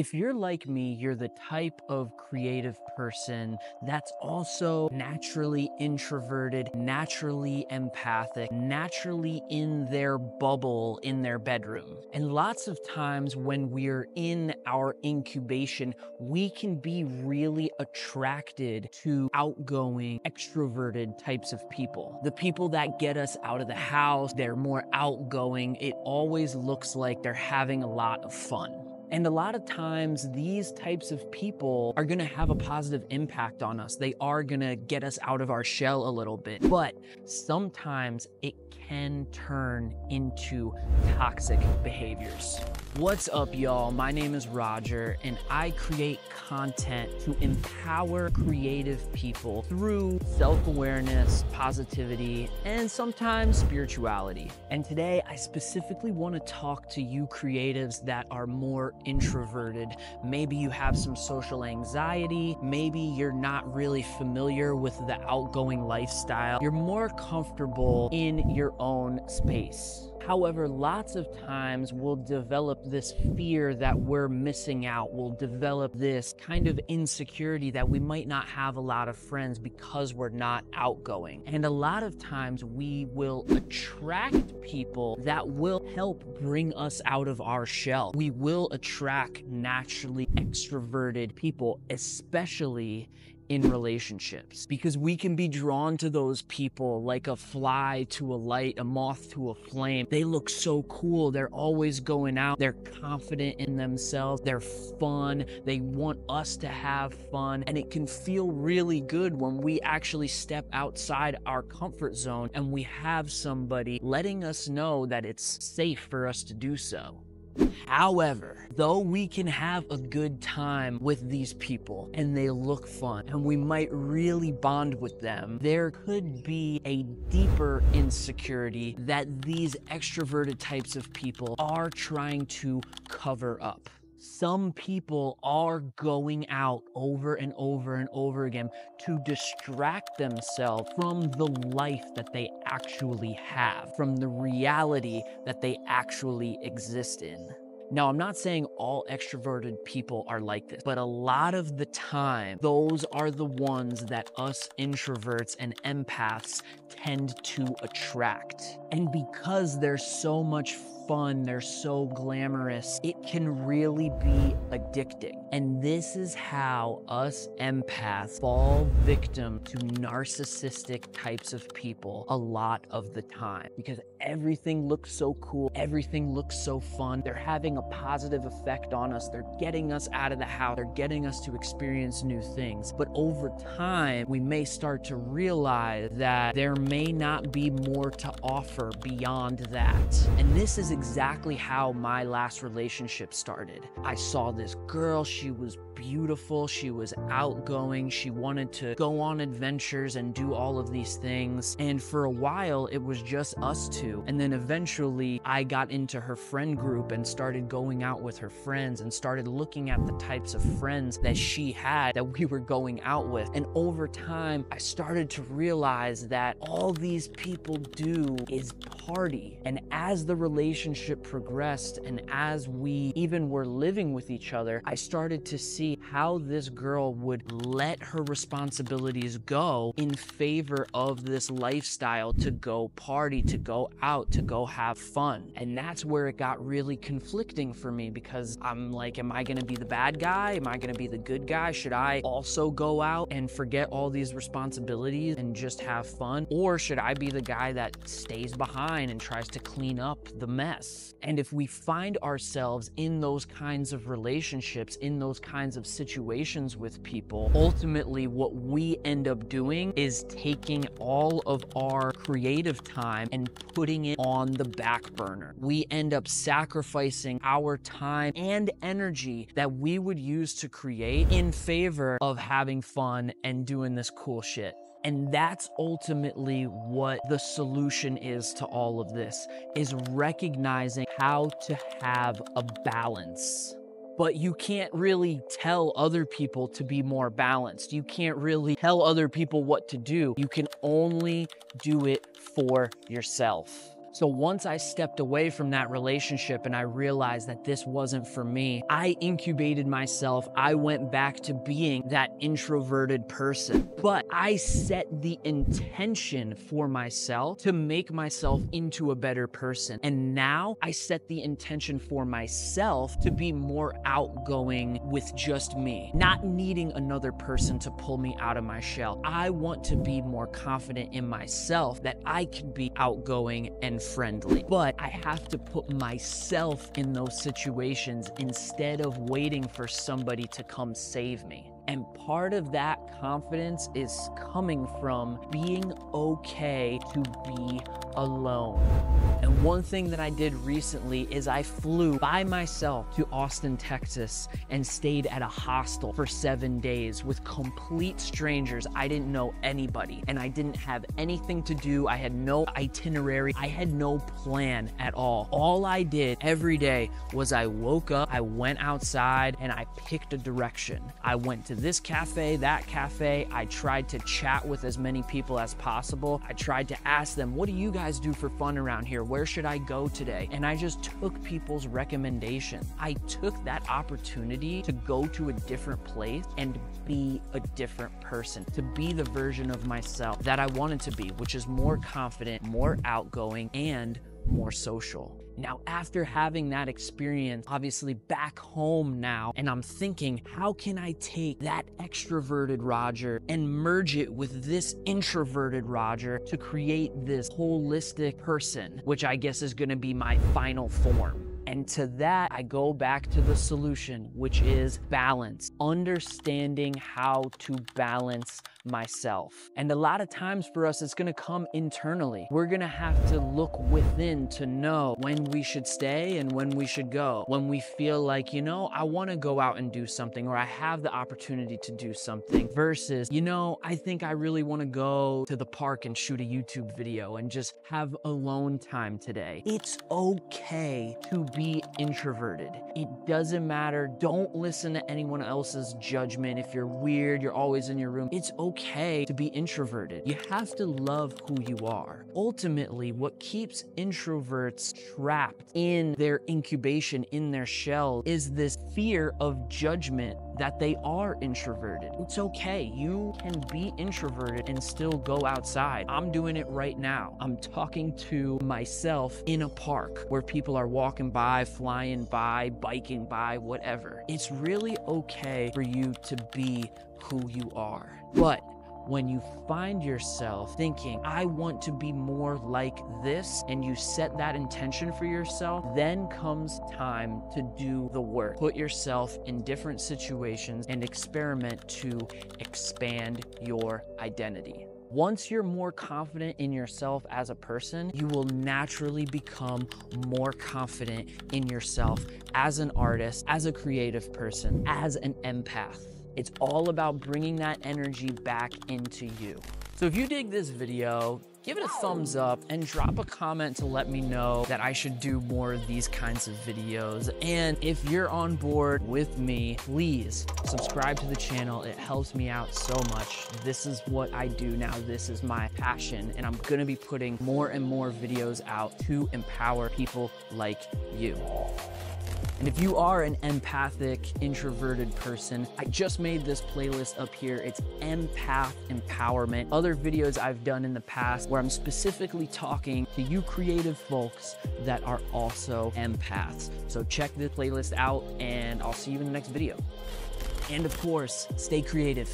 If you're like me, you're the type of creative person that's also naturally introverted, naturally empathic, naturally in their bubble in their bedroom. And lots of times when we're in our incubation, we can be really attracted to outgoing, extroverted types of people. The people that get us out of the house, they're more outgoing. It always looks like they're having a lot of fun. And a lot of times, these types of people are gonna have a positive impact on us. They are gonna get us out of our shell a little bit. But sometimes it can turn into toxic behaviors. What's up, y'all? My name is Roger, and I create content to empower creative people through self awareness, positivity, and sometimes spirituality. And today, I specifically want to talk to you creatives that are more introverted. Maybe you have some social anxiety, maybe you're not really familiar with the outgoing lifestyle, you're more comfortable in your own space. However, lots of times we'll develop this fear that we're missing out. We'll develop this kind of insecurity that we might not have a lot of friends because we're not outgoing. And a lot of times we will attract people that will help bring us out of our shell. We will attract naturally extroverted people, especially in relationships because we can be drawn to those people like a fly to a light, a moth to a flame. They look so cool. They're always going out. They're confident in themselves. They're fun. They want us to have fun. And it can feel really good when we actually step outside our comfort zone and we have somebody letting us know that it's safe for us to do so. However, though we can have a good time with these people and they look fun and we might really bond with them, there could be a deeper insecurity that these extroverted types of people are trying to cover up some people are going out over and over and over again to distract themselves from the life that they actually have, from the reality that they actually exist in. Now, I'm not saying all extroverted people are like this, but a lot of the time, those are the ones that us introverts and empaths tend to attract. And because there's so much fun, they're so glamorous, it can really be addicting. And this is how us empaths fall victim to narcissistic types of people a lot of the time because everything looks so cool, everything looks so fun. They're having a positive effect on us, they're getting us out of the house, they're getting us to experience new things. But over time, we may start to realize that there may not be more to offer beyond that. And this is exactly how my last relationship started. I saw this girl, she was beautiful, she was outgoing, she wanted to go on adventures and do all of these things. And for a while, it was just us two. And then eventually, I got into her friend group and started going out with her friends and started looking at the types of friends that she had that we were going out with. And over time, I started to realize that all these people do is party. And as the relationship progressed and as we even were living with each other, I started to see how this girl would let her responsibilities go in favor of this lifestyle to go party, to go out, to go have fun. And that's where it got really conflicting for me because I'm like, am I gonna be the bad guy? Am I gonna be the good guy? Should I also go out and forget all these responsibilities and just have fun? Or should I be the guy that stays behind and tries to clean up the mess? And if we find ourselves in those kinds of relationships, in those kinds of situations with people, ultimately what we end up doing is taking all of our creative time and putting it on the back burner. We end up sacrificing our time and energy that we would use to create in favor of having fun and doing this cool shit. And that's ultimately what the solution is to all of this is recognizing how to have a balance but you can't really tell other people to be more balanced. You can't really tell other people what to do. You can only do it for yourself. So once I stepped away from that relationship and I realized that this wasn't for me, I incubated myself. I went back to being that introverted person. But I set the intention for myself to make myself into a better person. And now I set the intention for myself to be more outgoing with just me, not needing another person to pull me out of my shell. I want to be more confident in myself that I can be outgoing and friendly. But I have to put myself in those situations instead of waiting for somebody to come save me. And part of that confidence is coming from being okay to be alone. And one thing that I did recently is I flew by myself to Austin, Texas, and stayed at a hostel for seven days with complete strangers. I didn't know anybody and I didn't have anything to do. I had no itinerary, I had no plan at all. All I did every day was I woke up, I went outside, and I picked a direction. I went to this cafe, that cafe. I tried to chat with as many people as possible. I tried to ask them, What do you guys do for fun around here? Where should I go today? And I just took people's recommendations. I took that opportunity to go to a different place and be a different person, to be the version of myself that I wanted to be, which is more confident, more outgoing, and more social. Now, after having that experience, obviously back home now, and I'm thinking, how can I take that extroverted Roger and merge it with this introverted Roger to create this holistic person, which I guess is gonna be my final form? And to that, I go back to the solution, which is balance, understanding how to balance myself. And a lot of times for us, it's gonna come internally. We're gonna have to look within to know when we should stay and when we should go. When we feel like, you know, I wanna go out and do something or I have the opportunity to do something versus, you know, I think I really wanna go to the park and shoot a YouTube video and just have alone time today. It's okay to be introverted. It doesn't matter. Don't listen to anyone else's judgment. If you're weird, you're always in your room. It's okay to be introverted. You have to love who you are. Ultimately, what keeps introverts trapped in their incubation, in their shell, is this fear of judgment that they are introverted. It's okay. You can be introverted and still go outside. I'm doing it right now. I'm talking to myself in a park where people are walking by, flying by, biking by, whatever. It's really okay for you to be who you are. But when you find yourself thinking, I want to be more like this, and you set that intention for yourself, then comes time to do the work. Put yourself in different situations and experiment to expand your identity. Once you're more confident in yourself as a person, you will naturally become more confident in yourself as an artist, as a creative person, as an empath. It's all about bringing that energy back into you. So if you dig this video, give it a thumbs up and drop a comment to let me know that I should do more of these kinds of videos. And if you're on board with me, please subscribe to the channel. It helps me out so much. This is what I do now. This is my passion. And I'm gonna be putting more and more videos out to empower people like you. And if you are an empathic, introverted person, I just made this playlist up here. It's Empath Empowerment. Other videos I've done in the past where I'm specifically talking to you creative folks that are also empaths. So check the playlist out and I'll see you in the next video. And of course, stay creative.